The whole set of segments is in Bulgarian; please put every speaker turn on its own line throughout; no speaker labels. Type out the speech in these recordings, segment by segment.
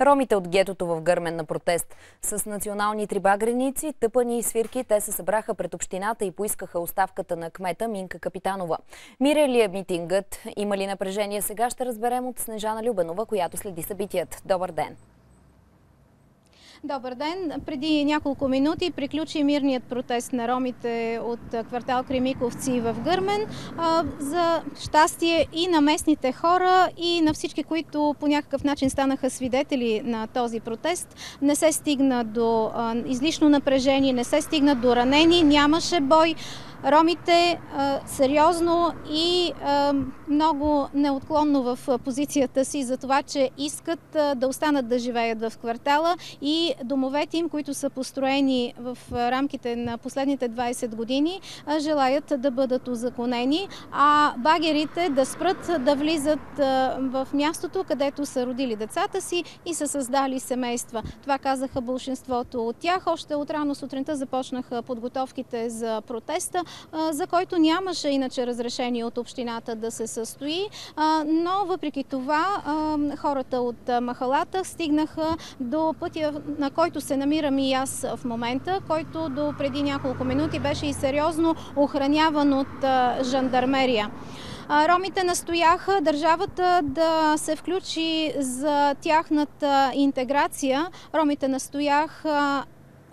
Ромите от гетото в Гърмен на протест. С национални трибагреници, тъпани и свирки, те се събраха пред общината и поискаха оставката на кмета Минка Капитанова. Мирен ли е митингът? Има ли напрежение? Сега ще разберем от Снежана Любенова, която следи събитият. Добър ден!
Добър ден! Преди няколко минути приключи мирният протест на ромите от квартал Кремиковци в Гърмен. За щастие и на местните хора, и на всички, които по някакъв начин станаха свидетели на този протест. Не се стигна до излишно напрежение, не се стигна до ранени, нямаше бой. Ромите а, сериозно и а, много неотклонно в позицията си за това, че искат а, да останат да живеят в квартала и домовете им, които са построени в рамките на последните 20 години, желаят да бъдат узаконени, а багерите да спрат да влизат в мястото, където са родили децата си и са създали семейства. Това казаха большинството от тях. Още от рано сутринта започнаха подготовките за протеста за който нямаше иначе разрешение от общината да се състои, но въпреки това хората от махалата стигнаха до пътя, на който се намирам и аз в момента, който до преди няколко минути беше и сериозно охраняван от жандармерия. Ромите настояха държавата да се включи за тяхната интеграция. Ромите настояха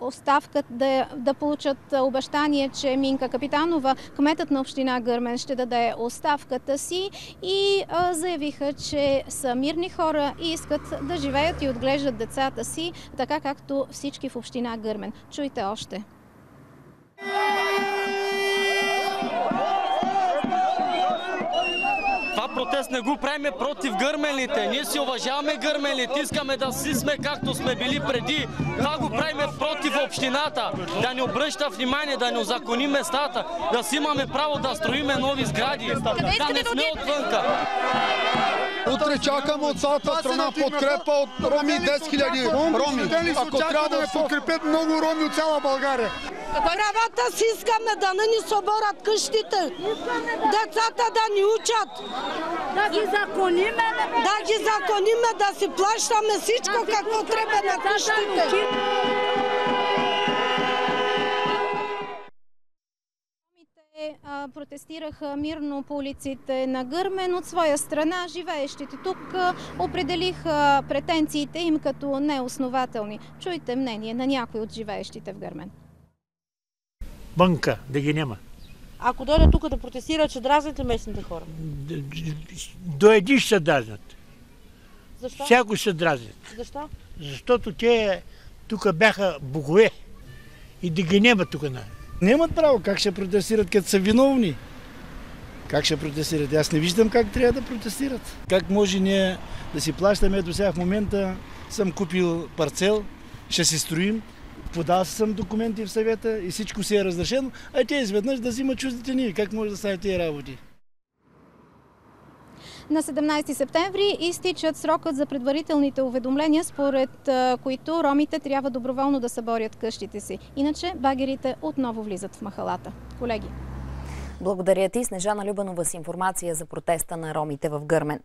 оставкат да, да получат обещание, че Минка Капитанова, кметът на община Гърмен, ще даде оставката си и а, заявиха, че са мирни хора и искат да живеят и отглеждат децата си, така както всички в община Гърмен. Чуйте още.
Не го правиме против гърмените. Ние си уважаваме гърмените, искаме да си сме както сме били преди. Това го правиме против общината, да ни обръща внимание, да ни озакони местата, да си имаме право да строиме нови сгради, да не сме отвънка.
Утре чакаме от цялата страна подкрепа от роми 10 000 роми.
Ако трябва да подкрепят много роми от цяла България.
Правата си искаме да не ни съборят къщите. Децата да ни учат.
Да ги закониме.
Да ги закониме, да си плащаме всичко какво трябва на къщите.
протестираха мирно по улиците на Гърмен. От своя страна, живеещите тук определиха претенциите им като неоснователни. Чуйте мнение на някой от живеещите в Гърмен.
Банка, да ги няма.
Ако дойдат тук да протестират, ще дразнят ли местните хора?
До един ще дразнат.
Защо?
Всяко ще дразнят.
Защо?
Защото те тук бяха богове и да ги няма тук. На.
Нямат право. Как ще протестират, като са виновни? Как ще протестират? Аз не виждам как трябва да протестират. Как може ние да си плащаме? Ето сега в момента съм купил парцел, ще си строим, подал съм документи в съвета и всичко си е разрешено, а те изведнъж да взимат чуждите ние. Как може да ставят тези работи?
На 17 септември изтичат срокът за предварителните уведомления, според които ромите трябва доброволно да съборят къщите си. Иначе багерите отново влизат в махалата. Колеги.
Благодаря ти, Снежана Любанова с информация за протеста на ромите в Гърмен.